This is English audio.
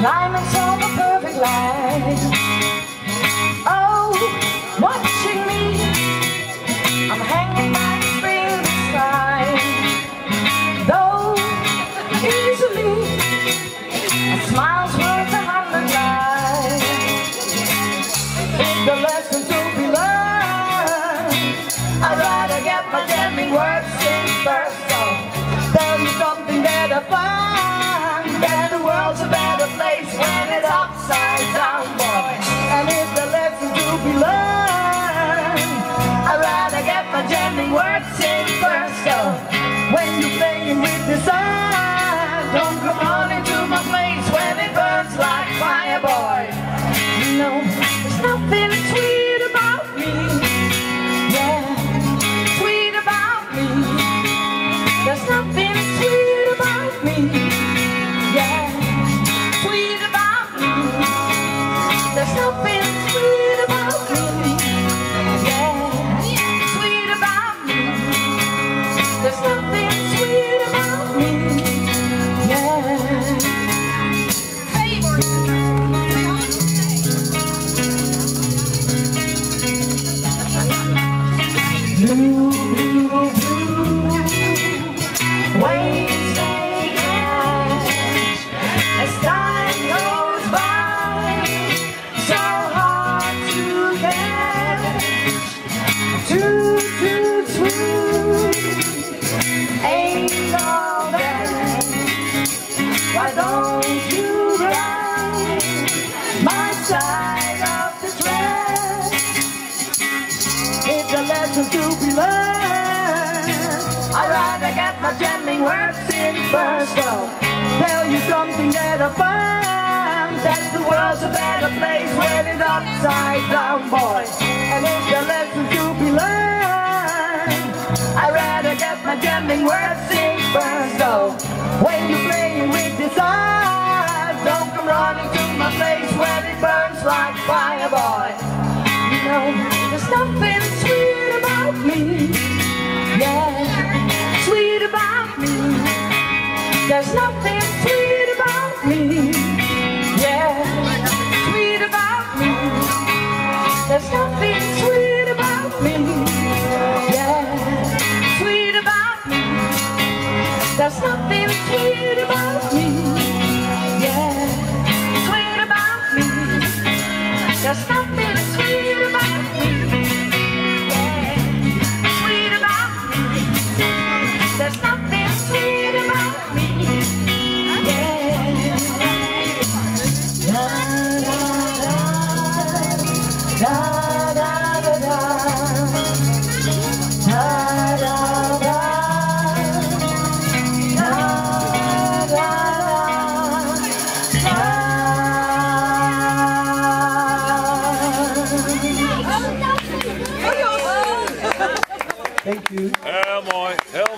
climbing on the perfect line. Upside down, boy. And it's a lesson to be learned. I'd rather get my jamming words in first, so when you're playing with the sun, don't come on There's to be learned. I'd rather get my jamming words in first. So tell you something that I found. That the world's a better place when it's upside down, boy. And it's a lesson to be learned. I'd rather get my jamming words in first. So when you're playing with desire, don't come running to my place when it burns like fire, boy. You know, there's about me. Thank you. Ja, mooi. Heel